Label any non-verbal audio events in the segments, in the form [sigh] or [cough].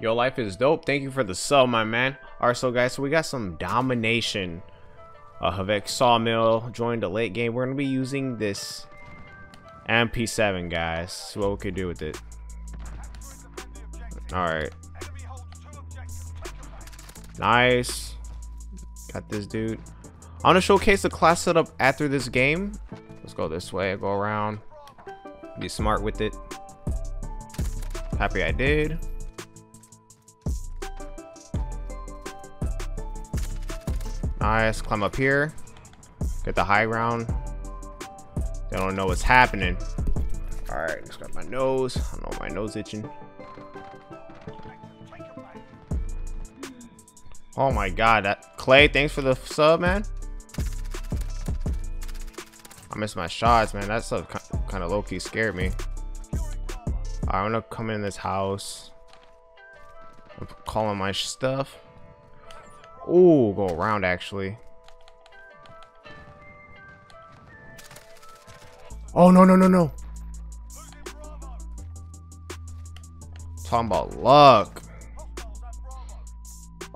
Your life is dope. Thank you for the sub, my man. Alright, so guys, so we got some domination. Uh, Sawmill joined the late game. We're going to be using this MP7, guys. See what we could do with it. Alright. Nice. Got this dude. I want to showcase the class setup after this game. Let's go this way. Go around. Be smart with it. Happy I did. Nice. Climb up here. Get the high ground. They don't know what's happening. Alright, let's grab my nose. I don't know my nose itching. Oh my god, that Clay, thanks for the sub, man. I missed my shots, man. That stuff kind of low-key scared me. I'm gonna come in this house. I'm calling my stuff. Ooh, go around actually. Oh no no no no. Talking about luck.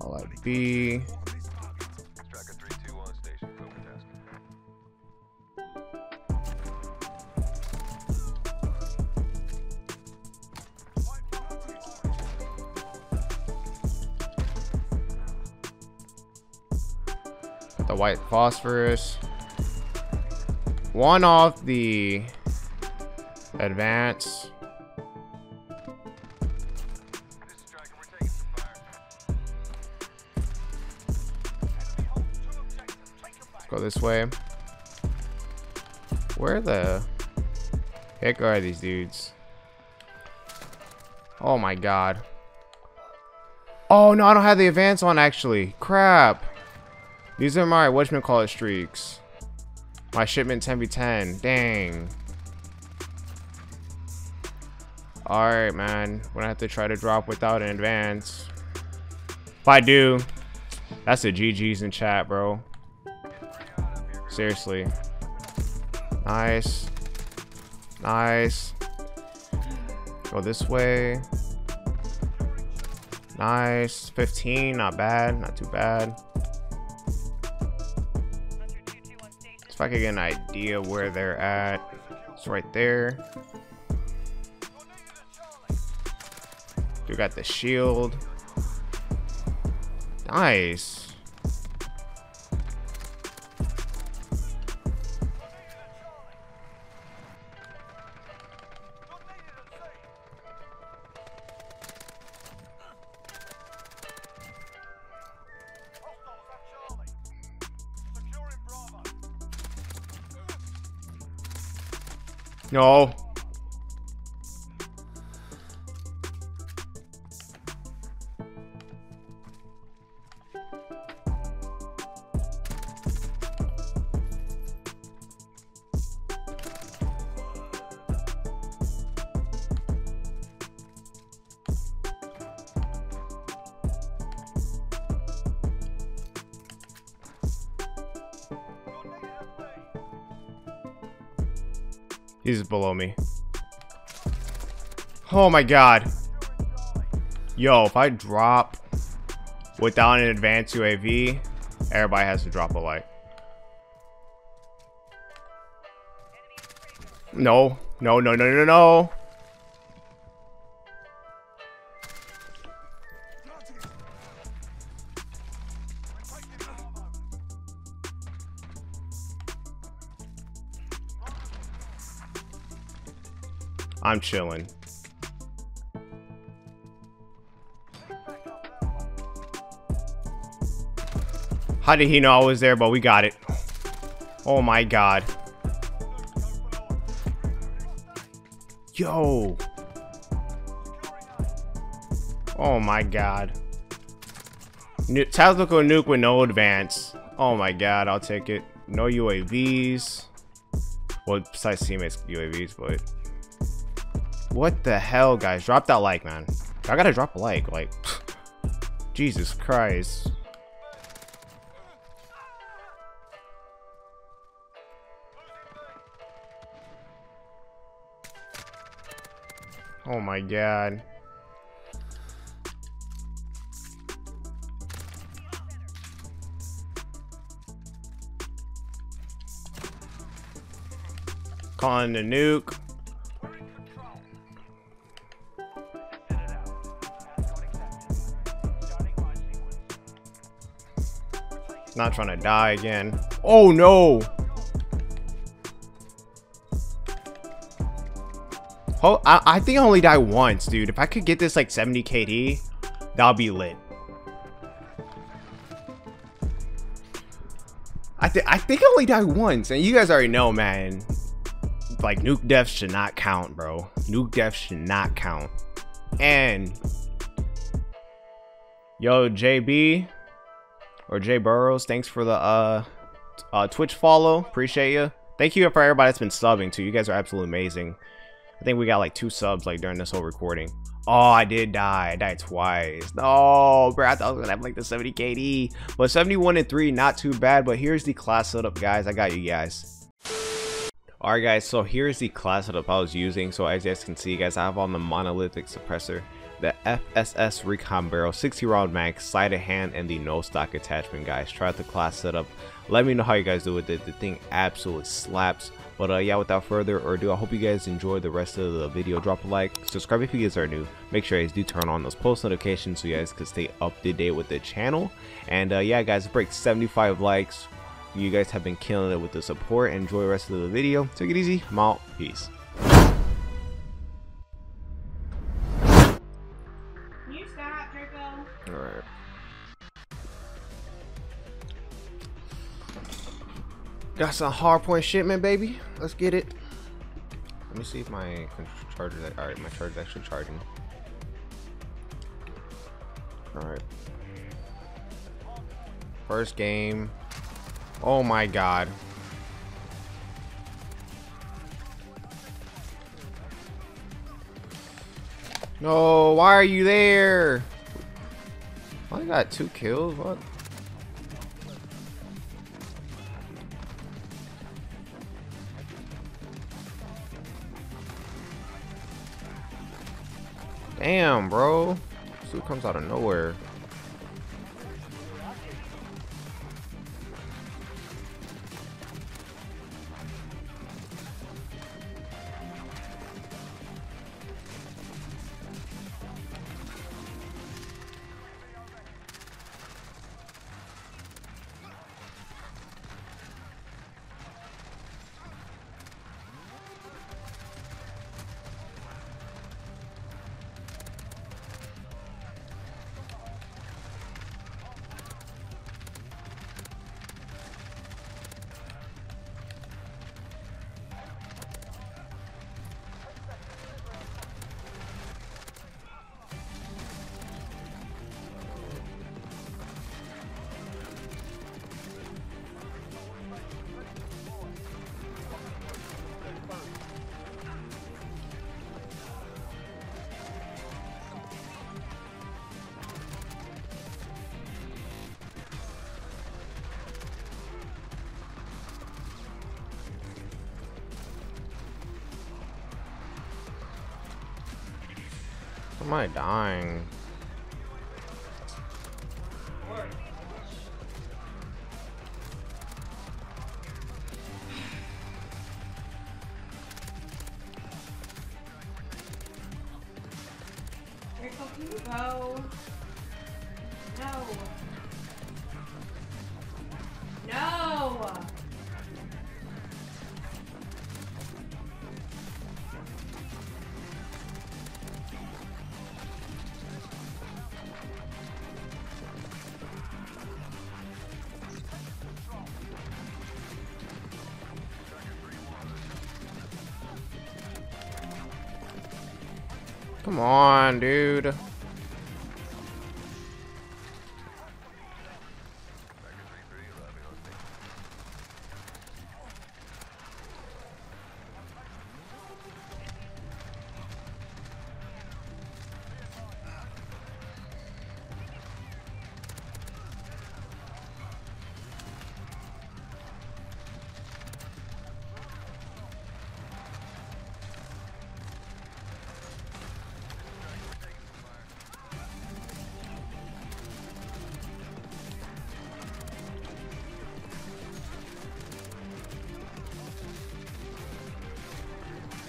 All I be. White phosphorus. One off the advance. Let's go this way. Where the heck are these dudes? Oh my god. Oh no, I don't have the advance on actually. Crap. These are my whatchamacallit streaks. My shipment 10v10. Dang. Alright, man. I'm gonna have to try to drop without an advance. If I do, that's a GG's in chat, bro. Seriously. Nice. Nice. Go this way. Nice. 15, not bad. Not too bad. I could get an idea where they're at. It's right there. We got the shield. Nice. No. He's below me. Oh my god. Yo, if I drop without an advanced UAV, everybody has to drop a light. No, no, no, no, no, no. I'm chilling. How did he know I was there, but we got it. Oh my god. Yo. Oh my god. New tactical nuke with no advance. Oh my god, I'll take it. No UAVs. Well, besides teammates UAVs, but what the hell, guys? Drop that like, man. I gotta drop a like. Like. [sighs] Jesus Christ. Oh my god. Calling the nuke. Not trying to die again. Oh no! Oh, I, I think I only die once, dude. If I could get this like 70 KD, that'll be lit. I, th I think I only died once, and you guys already know, man. Like, nuke deaths should not count, bro. Nuke deaths should not count. And, yo, JB, or Jay Burrows, thanks for the uh, uh, Twitch follow. Appreciate you. Thank you for everybody that's been subbing, too. You guys are absolutely amazing. I think we got like two subs like during this whole recording. Oh, I did die. I died twice. No, bro. I thought I was gonna have like the 70 KD. But 71 and 3, not too bad. But here's the class setup, guys. I got you guys. Alright guys, so here's the class setup I was using. So as you guys can see, guys, I have on the monolithic suppressor, the FSS recon barrel, 60 round mag, sleight of hand, and the no stock attachment, guys. Try out the class setup. Let me know how you guys do with it. The thing absolutely slaps. But uh, yeah, without further ado, I hope you guys enjoy the rest of the video. Drop a like, subscribe if you guys are new. Make sure you guys do turn on those post notifications so you guys can stay up to date with the channel. And uh, yeah, guys, break 75 likes. You guys have been killing it with the support. Enjoy the rest of the video. Take it easy. I'm out. Peace. Got some hardpoint shipment, baby. Let's get it. Let me see if my charger. All right, my charger's actually charging. All right. First game. Oh my god. No, why are you there? I got two kills. What? Damn, bro. Suit comes out of nowhere. Am I dying? Go? Come on, dude.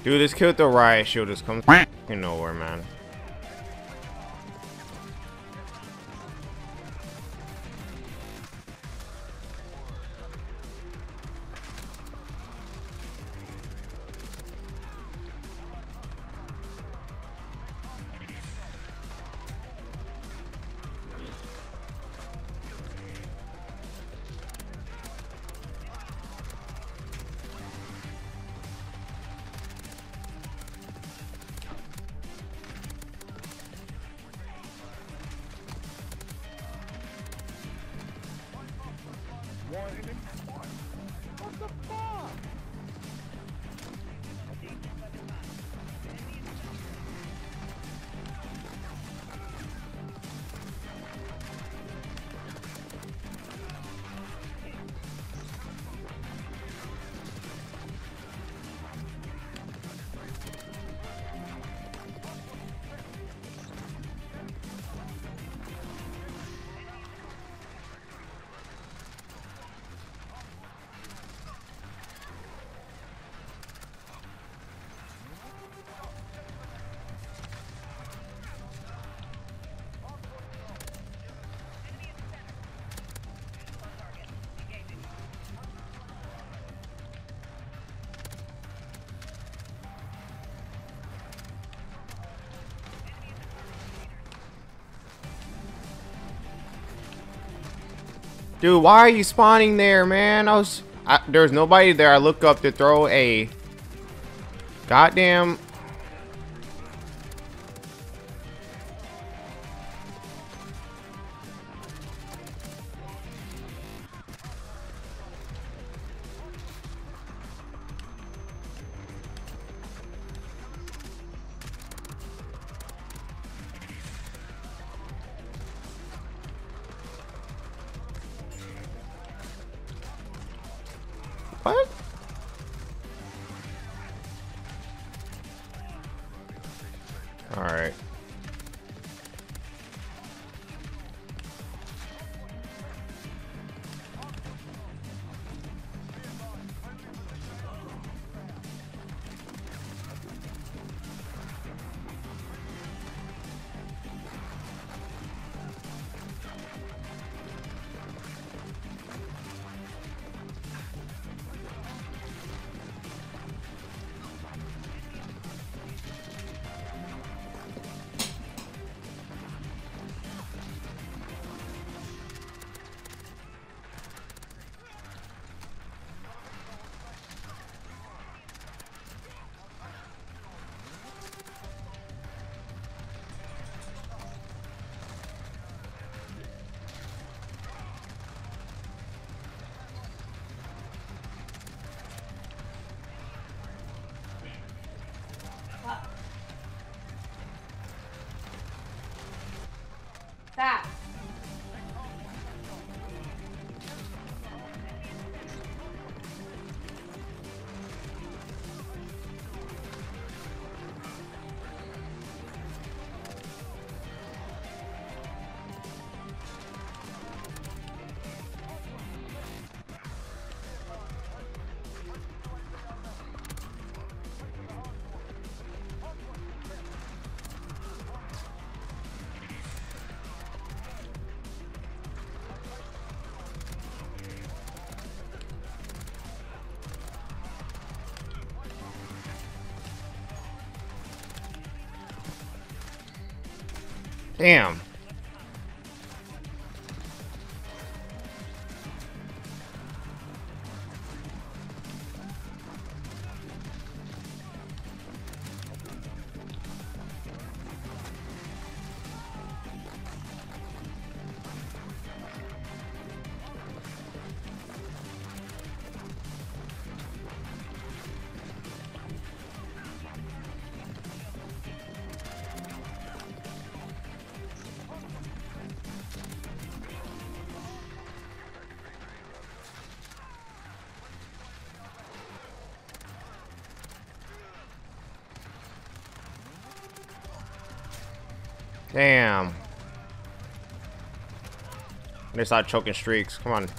Dude, this kid with the riot shield just comes fucking nowhere, man. Dude, why are you spawning there, man? I was... I, there's nobody there. I look up to throw a... Goddamn... What? Stop. Damn. Damn. They start choking streaks. Come on.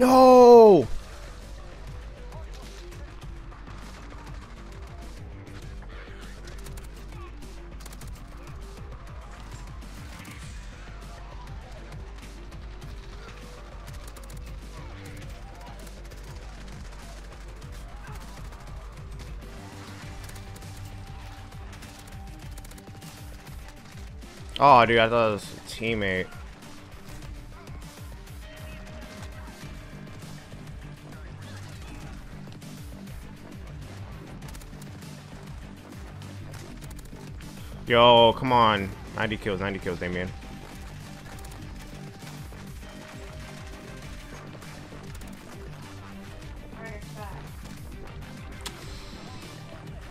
No! Oh, dude, I thought it was a teammate. Yo, come on. 90 kills, 90 kills, Damien.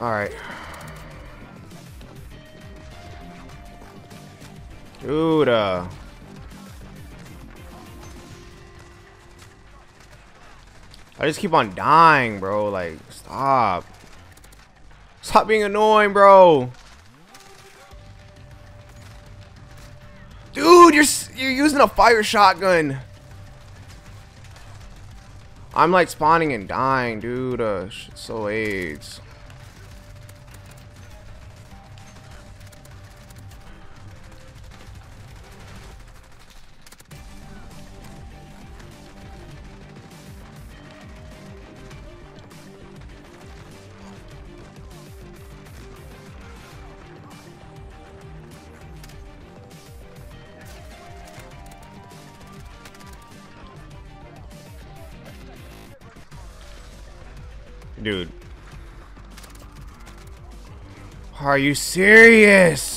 Alright. Dude, uh. I just keep on dying, bro. Like, stop. Stop being annoying, bro. You're using a fire shotgun. I'm like spawning and dying, dude. Uh, so AIDS. Dude. Are you serious?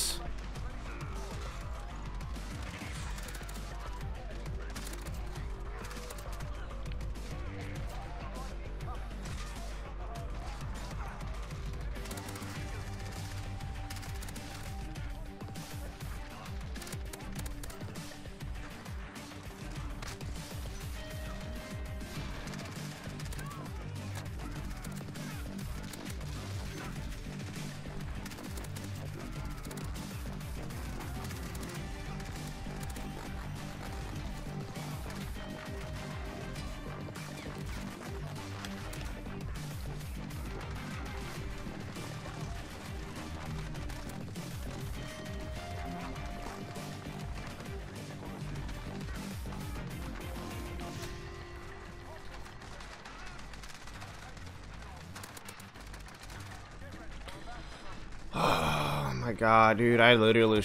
God, dude, I literally